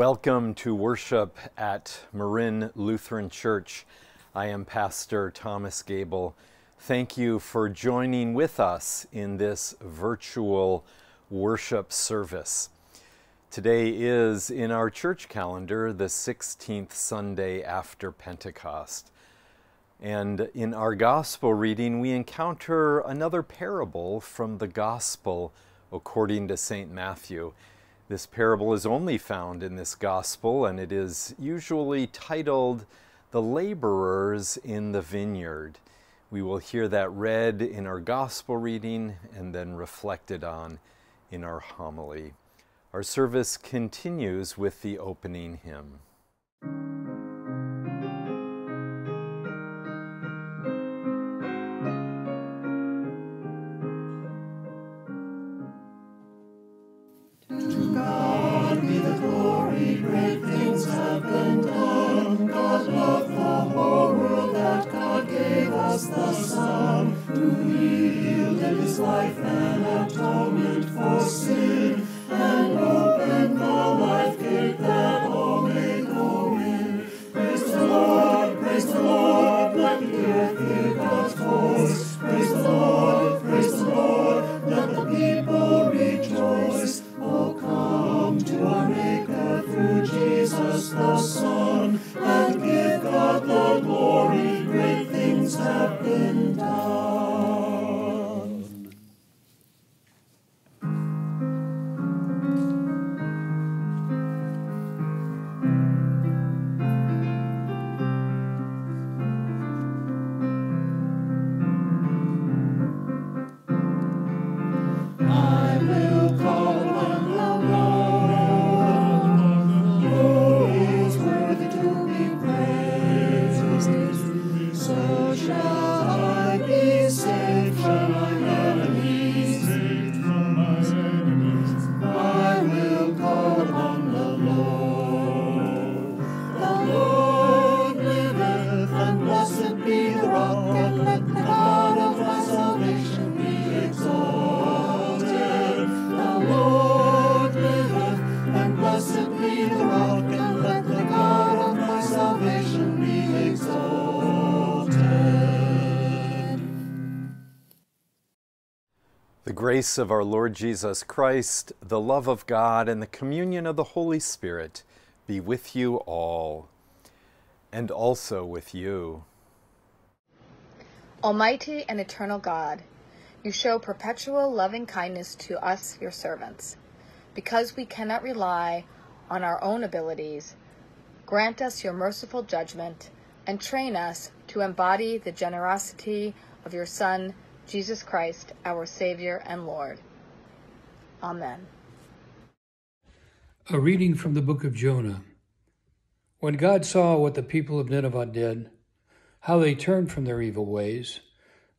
Welcome to worship at Marin Lutheran Church. I am Pastor Thomas Gable. Thank you for joining with us in this virtual worship service. Today is in our church calendar the 16th Sunday after Pentecost. And in our gospel reading, we encounter another parable from the gospel according to St. Matthew. This parable is only found in this gospel, and it is usually titled The Laborers in the Vineyard. We will hear that read in our gospel reading and then reflected on in our homily. Our service continues with the opening hymn. Life an grace of our Lord Jesus Christ, the love of God, and the communion of the Holy Spirit be with you all, and also with you. Almighty and eternal God, you show perpetual loving kindness to us, your servants. Because we cannot rely on our own abilities, grant us your merciful judgment and train us to embody the generosity of your Son, Jesus Christ, our Savior and Lord. Amen. A reading from the book of Jonah. When God saw what the people of Nineveh did, how they turned from their evil ways,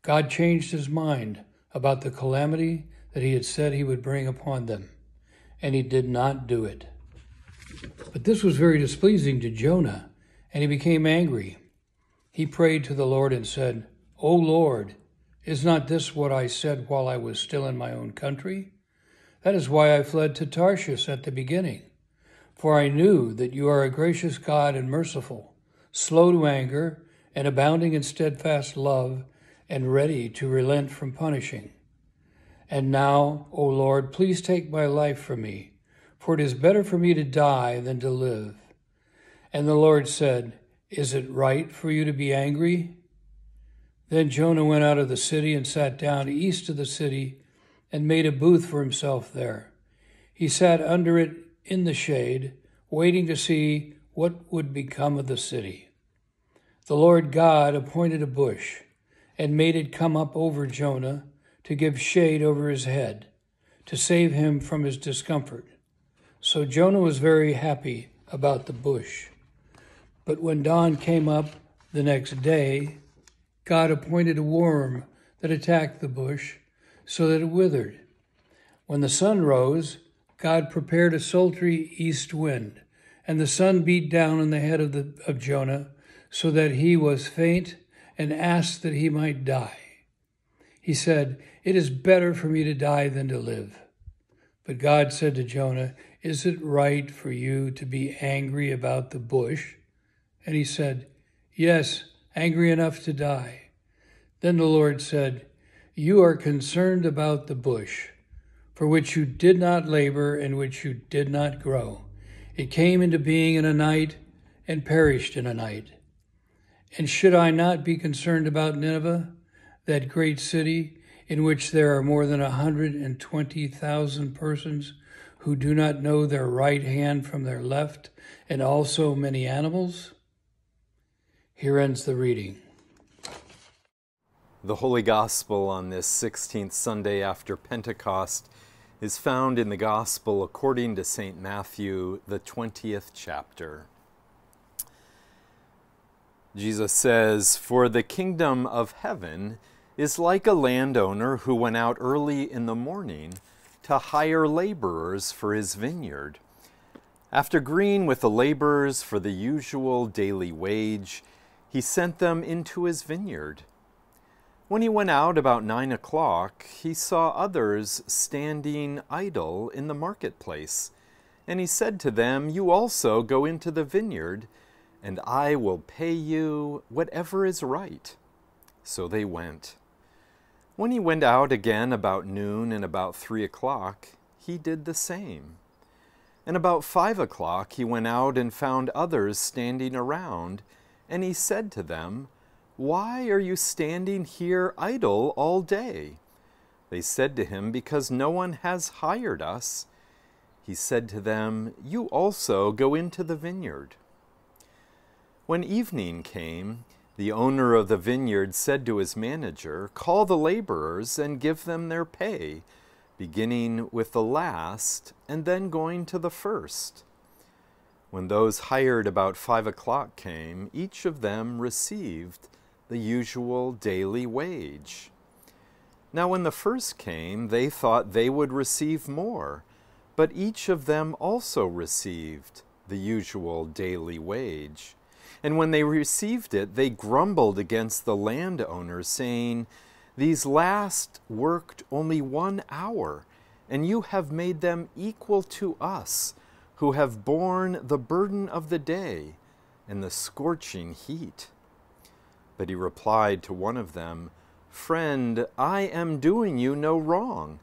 God changed his mind about the calamity that he had said he would bring upon them, and he did not do it. But this was very displeasing to Jonah, and he became angry. He prayed to the Lord and said, O Lord, is not this what I said while I was still in my own country? That is why I fled to Tarshish at the beginning. For I knew that you are a gracious God and merciful, slow to anger, and abounding in steadfast love, and ready to relent from punishing. And now, O Lord, please take my life from me, for it is better for me to die than to live. And the Lord said, Is it right for you to be angry? Then Jonah went out of the city and sat down east of the city and made a booth for himself there. He sat under it in the shade, waiting to see what would become of the city. The Lord God appointed a bush and made it come up over Jonah to give shade over his head, to save him from his discomfort. So Jonah was very happy about the bush. But when dawn came up the next day, God appointed a worm that attacked the bush so that it withered. When the sun rose, God prepared a sultry east wind, and the sun beat down on the head of, the, of Jonah so that he was faint and asked that he might die. He said, It is better for me to die than to live. But God said to Jonah, Is it right for you to be angry about the bush? And he said, Yes, angry enough to die. Then the Lord said, You are concerned about the bush, for which you did not labor and which you did not grow. It came into being in a night and perished in a night. And should I not be concerned about Nineveh, that great city in which there are more than a 120,000 persons who do not know their right hand from their left, and also many animals? Here ends the reading. The Holy Gospel on this 16th Sunday after Pentecost is found in the Gospel according to St. Matthew, the 20th chapter. Jesus says, For the kingdom of heaven is like a landowner who went out early in the morning to hire laborers for his vineyard. After agreeing with the laborers for the usual daily wage, he sent them into his vineyard. When he went out about nine o'clock, he saw others standing idle in the marketplace. And he said to them, You also go into the vineyard, and I will pay you whatever is right. So they went. When he went out again about noon and about three o'clock, he did the same. And about five o'clock he went out and found others standing around, and he said to them, Why are you standing here idle all day? They said to him, Because no one has hired us. He said to them, You also go into the vineyard. When evening came, the owner of the vineyard said to his manager, Call the laborers and give them their pay, beginning with the last and then going to the first. When those hired about five o'clock came, each of them received the usual daily wage. Now, when the first came, they thought they would receive more, but each of them also received the usual daily wage. And when they received it, they grumbled against the landowners, saying, These last worked only one hour, and you have made them equal to us, who have borne the burden of the day and the scorching heat. But he replied to one of them, Friend, I am doing you no wrong.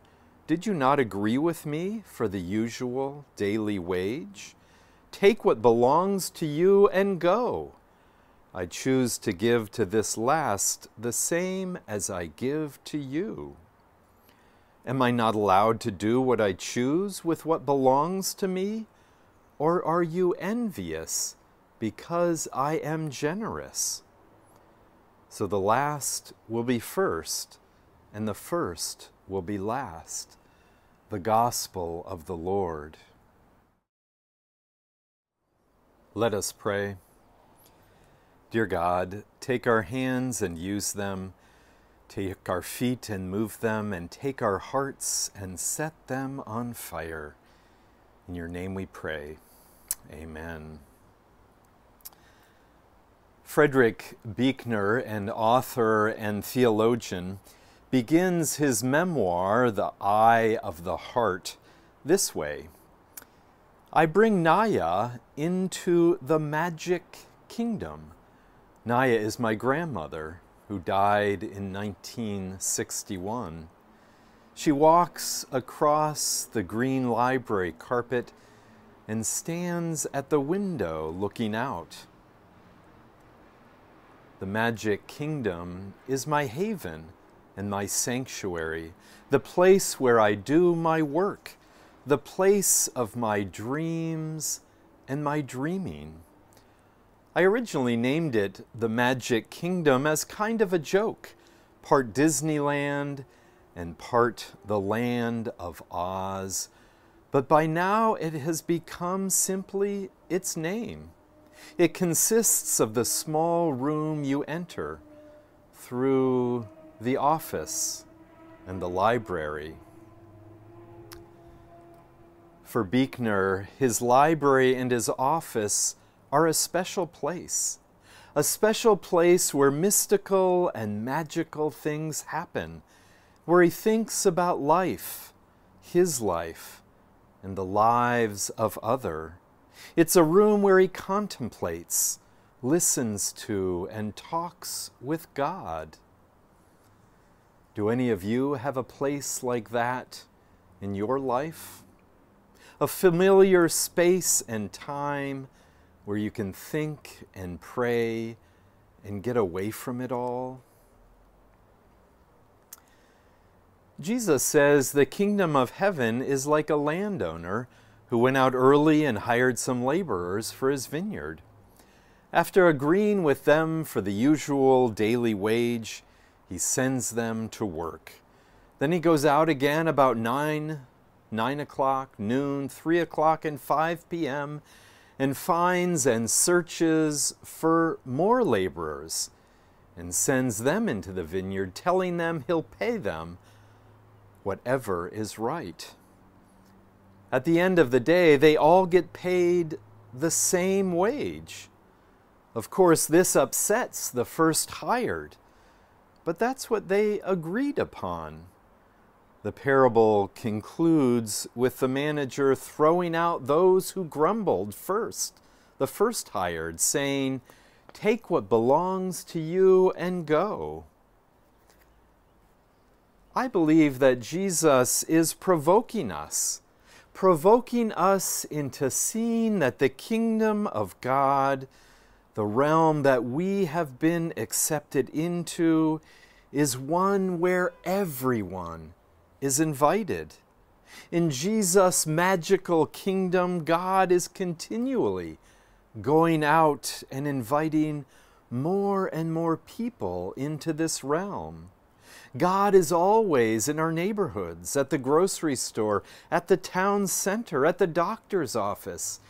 Did you not agree with me for the usual daily wage? Take what belongs to you and go. I choose to give to this last the same as I give to you. Am I not allowed to do what I choose with what belongs to me? Or are you envious because I am generous? So the last will be first, and the first will be last. The Gospel of the Lord. Let us pray. Dear God, take our hands and use them, take our feet and move them, and take our hearts and set them on fire. In your name we pray. Amen. Frederick Buechner, an author and theologian, begins his memoir, The Eye of the Heart, this way I bring Naya into the magic kingdom. Naya is my grandmother, who died in 1961. She walks across the green library carpet and stands at the window looking out. The magic kingdom is my haven and my sanctuary, the place where I do my work the place of my dreams and my dreaming. I originally named it the Magic Kingdom as kind of a joke, part Disneyland and part the land of Oz. But by now it has become simply its name. It consists of the small room you enter through the office and the library for Buechner, his library and his office are a special place, a special place where mystical and magical things happen, where he thinks about life, his life, and the lives of other. It's a room where he contemplates, listens to, and talks with God. Do any of you have a place like that in your life? A familiar space and time where you can think and pray and get away from it all? Jesus says the kingdom of heaven is like a landowner who went out early and hired some laborers for his vineyard. After agreeing with them for the usual daily wage, he sends them to work. Then he goes out again about 9, 9 o'clock, noon, 3 o'clock, and 5 p.m., and finds and searches for more laborers and sends them into the vineyard, telling them he'll pay them whatever is right. At the end of the day, they all get paid the same wage. Of course, this upsets the first hired, but that's what they agreed upon. The parable concludes with the manager throwing out those who grumbled first, the first hired, saying, Take what belongs to you and go. I believe that Jesus is provoking us, provoking us into seeing that the kingdom of God, the realm that we have been accepted into, is one where everyone is invited. In Jesus' magical kingdom, God is continually going out and inviting more and more people into this realm. God is always in our neighborhoods, at the grocery store, at the town center, at the doctor's office,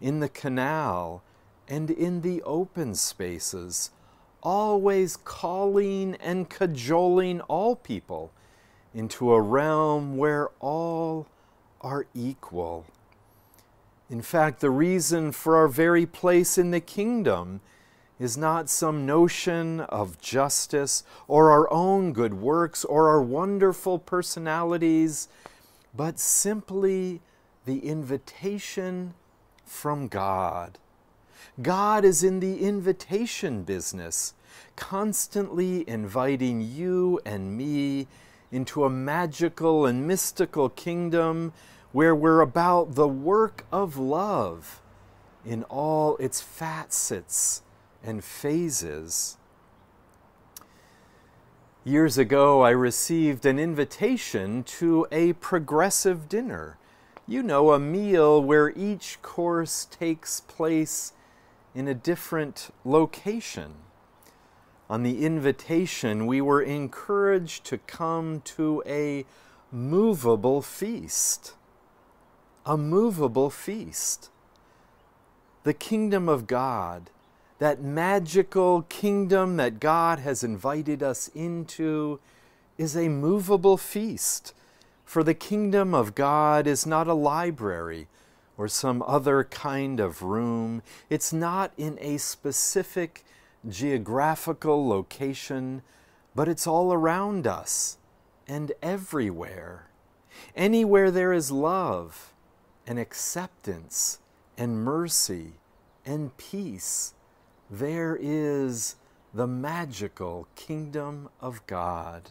in the canal, and in the open spaces, always calling and cajoling all people into a realm where all are equal. In fact, the reason for our very place in the kingdom is not some notion of justice or our own good works or our wonderful personalities, but simply the invitation from God. God is in the invitation business, constantly inviting you and me into a magical and mystical kingdom where we're about the work of love in all its facets and phases. Years ago, I received an invitation to a progressive dinner. You know, a meal where each course takes place in a different location. On the invitation, we were encouraged to come to a movable feast. A movable feast. The kingdom of God that magical kingdom that God has invited us into is a movable feast. For the kingdom of God is not a library or some other kind of room. It's not in a specific geographical location, but it's all around us and everywhere. Anywhere there is love and acceptance and mercy and peace there is the magical kingdom of God.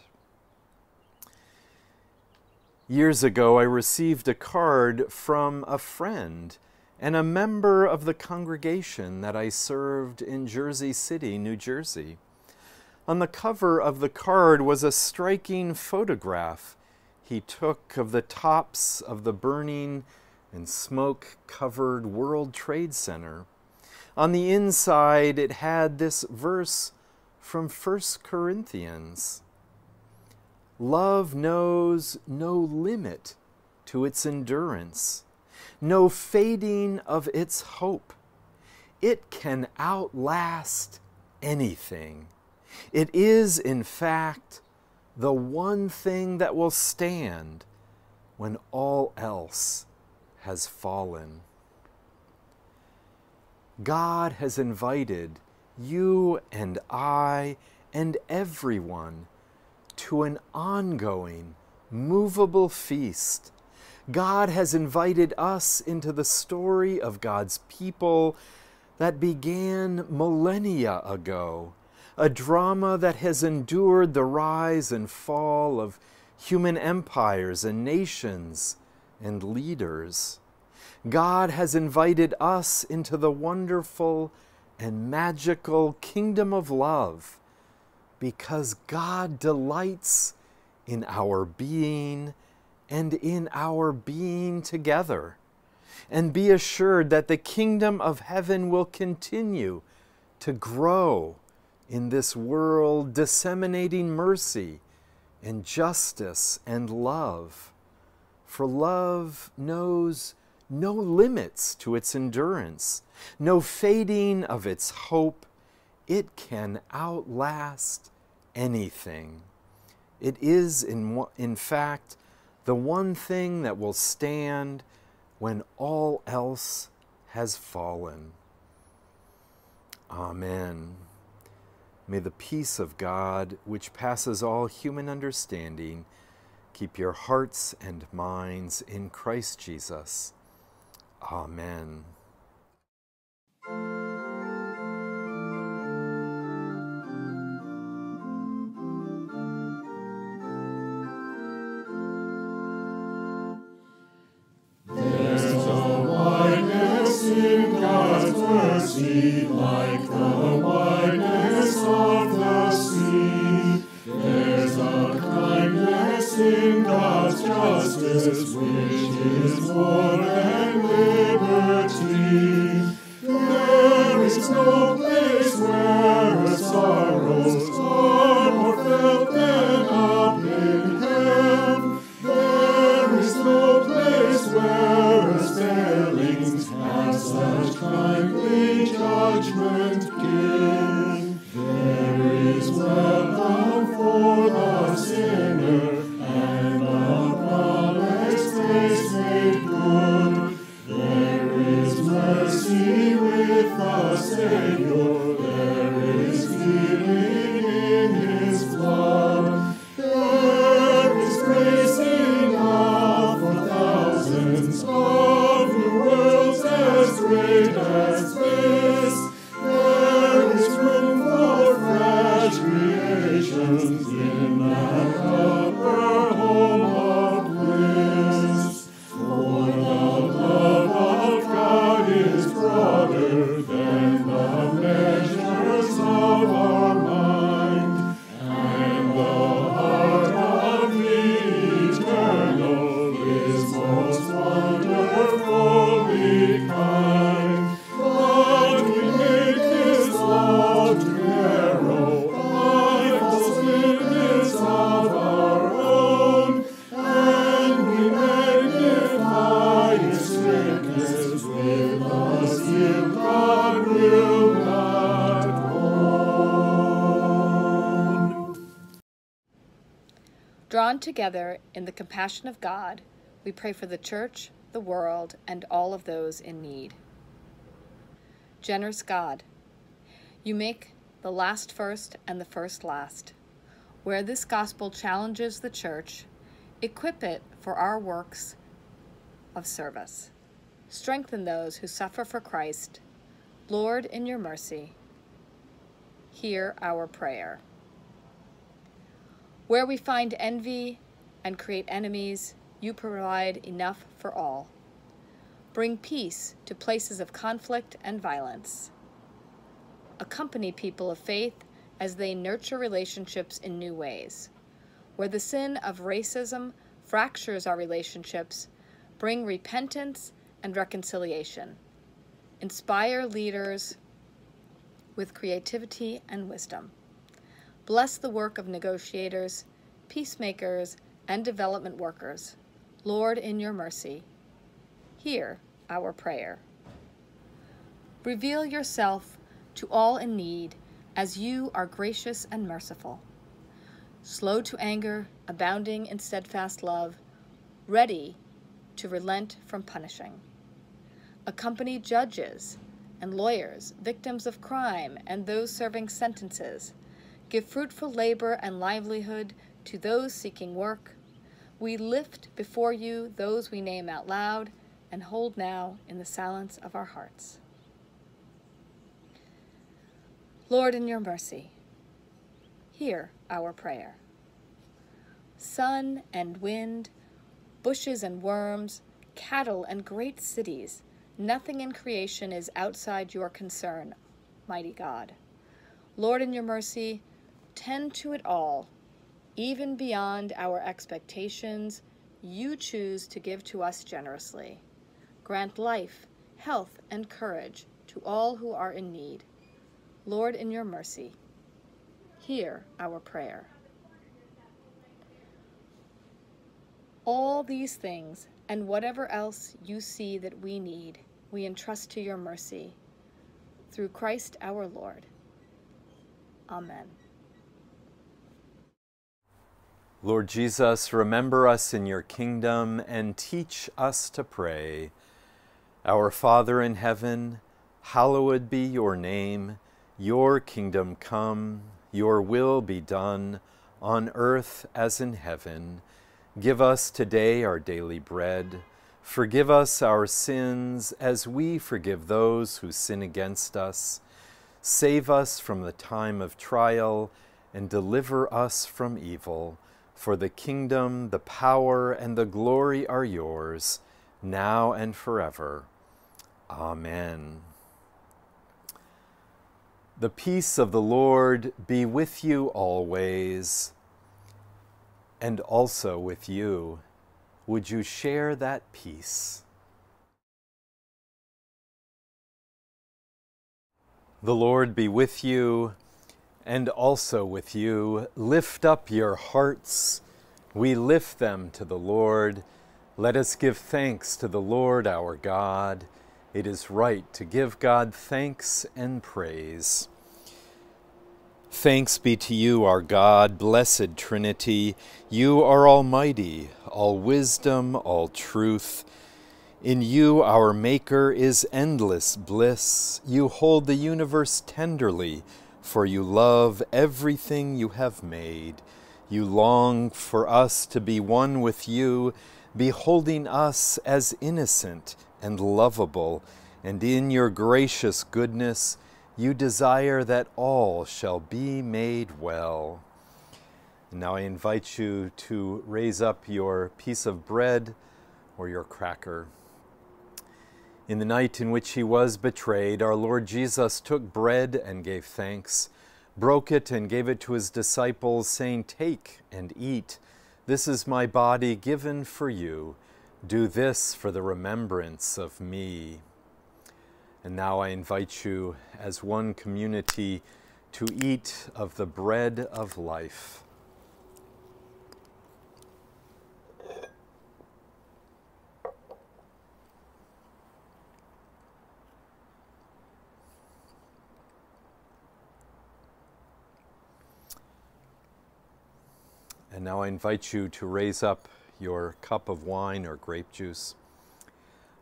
Years ago, I received a card from a friend and a member of the congregation that I served in Jersey City, New Jersey. On the cover of the card was a striking photograph he took of the tops of the burning and smoke covered World Trade Center. On the inside, it had this verse from 1 Corinthians Love knows no limit to its endurance, no fading of its hope. It can outlast anything. It is, in fact, the one thing that will stand when all else has fallen. God has invited you and I and everyone to an ongoing, movable feast. God has invited us into the story of God's people that began millennia ago, a drama that has endured the rise and fall of human empires and nations and leaders. God has invited us into the wonderful and magical kingdom of love because God delights in our being and in our being together. And be assured that the kingdom of heaven will continue to grow in this world, disseminating mercy and justice and love. For love knows no limits to its endurance, no fading of its hope. It can outlast anything. It is, in, in fact, the one thing that will stand when all else has fallen. Amen. May the peace of God, which passes all human understanding, keep your hearts and minds in Christ Jesus. Oh, Amen. In God's justice, which is war and liberty. There is no Together in the compassion of God, we pray for the church, the world, and all of those in need. Generous God, you make the last first and the first last. Where this gospel challenges the church, equip it for our works of service. Strengthen those who suffer for Christ. Lord, in your mercy, hear our prayer. Where we find envy and create enemies, you provide enough for all. Bring peace to places of conflict and violence. Accompany people of faith as they nurture relationships in new ways. Where the sin of racism fractures our relationships, bring repentance and reconciliation. Inspire leaders with creativity and wisdom. Bless the work of negotiators, peacemakers, and development workers. Lord, in your mercy, hear our prayer. Reveal yourself to all in need as you are gracious and merciful, slow to anger, abounding in steadfast love, ready to relent from punishing. Accompany judges and lawyers, victims of crime, and those serving sentences Give fruitful labor and livelihood to those seeking work. We lift before you those we name out loud and hold now in the silence of our hearts. Lord, in your mercy, hear our prayer. Sun and wind, bushes and worms, cattle and great cities, nothing in creation is outside your concern, mighty God. Lord, in your mercy, tend to it all. Even beyond our expectations, you choose to give to us generously. Grant life, health, and courage to all who are in need. Lord, in your mercy, hear our prayer. All these things and whatever else you see that we need, we entrust to your mercy. Through Christ our Lord. Amen. Lord Jesus, remember us in your kingdom and teach us to pray. Our Father in heaven, hallowed be your name. Your kingdom come, your will be done, on earth as in heaven. Give us today our daily bread. Forgive us our sins as we forgive those who sin against us. Save us from the time of trial and deliver us from evil. For the kingdom, the power, and the glory are yours, now and forever. Amen. The peace of the Lord be with you always, and also with you. Would you share that peace? The Lord be with you and also with you. Lift up your hearts. We lift them to the Lord. Let us give thanks to the Lord our God. It is right to give God thanks and praise. Thanks be to you, our God, blessed Trinity. You are almighty, all wisdom, all truth. In you, our Maker, is endless bliss. You hold the universe tenderly for you love everything you have made. You long for us to be one with you, beholding us as innocent and lovable, and in your gracious goodness, you desire that all shall be made well. now I invite you to raise up your piece of bread or your cracker. In the night in which he was betrayed, our Lord Jesus took bread and gave thanks, broke it and gave it to his disciples, saying, Take and eat. This is my body given for you. Do this for the remembrance of me. And now I invite you, as one community, to eat of the bread of life. Now I invite you to raise up your cup of wine or grape juice.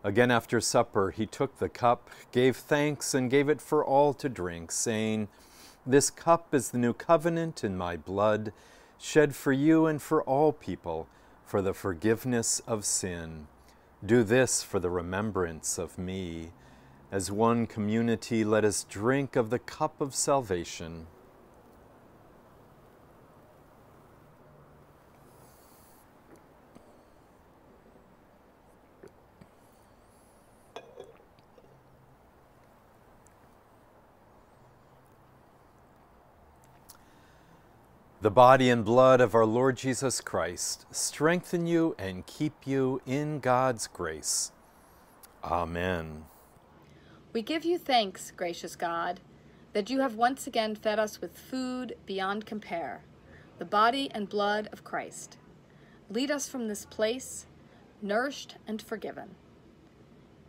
Again, after supper, he took the cup, gave thanks, and gave it for all to drink, saying, This cup is the new covenant in my blood, shed for you and for all people, for the forgiveness of sin. Do this for the remembrance of me. As one community, let us drink of the cup of salvation. The body and blood of our Lord Jesus Christ strengthen you and keep you in God's grace. Amen. We give you thanks, gracious God, that you have once again fed us with food beyond compare, the body and blood of Christ. Lead us from this place, nourished and forgiven.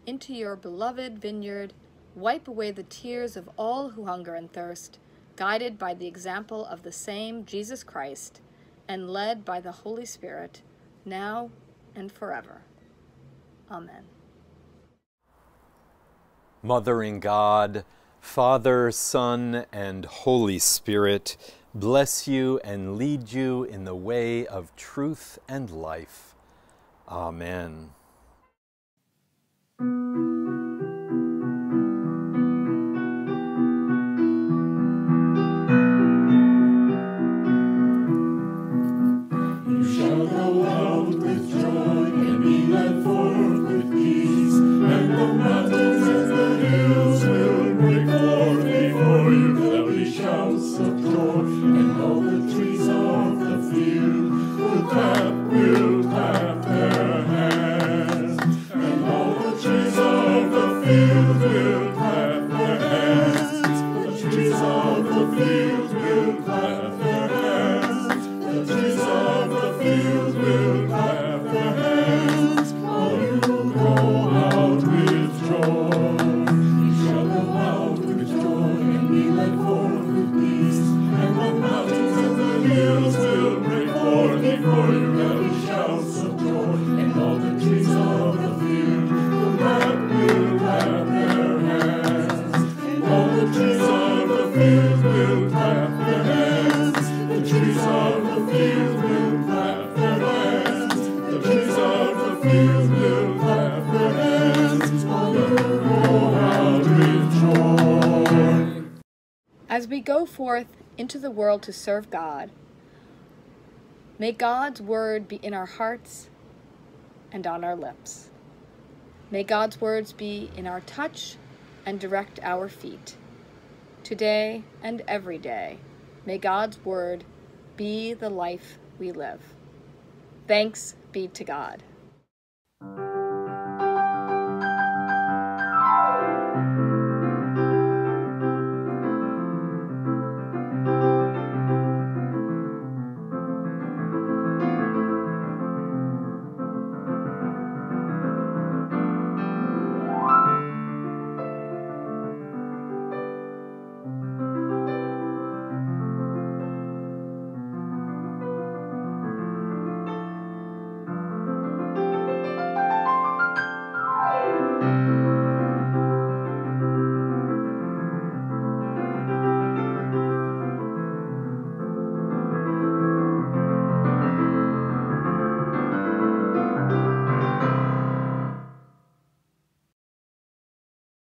Into your beloved vineyard, wipe away the tears of all who hunger and thirst guided by the example of the same Jesus Christ and led by the Holy Spirit, now and forever. Amen. Mothering God, Father, Son, and Holy Spirit, bless you and lead you in the way of truth and life. Amen. forth into the world to serve God. May God's word be in our hearts and on our lips. May God's words be in our touch and direct our feet. Today and every day, may God's word be the life we live. Thanks be to God.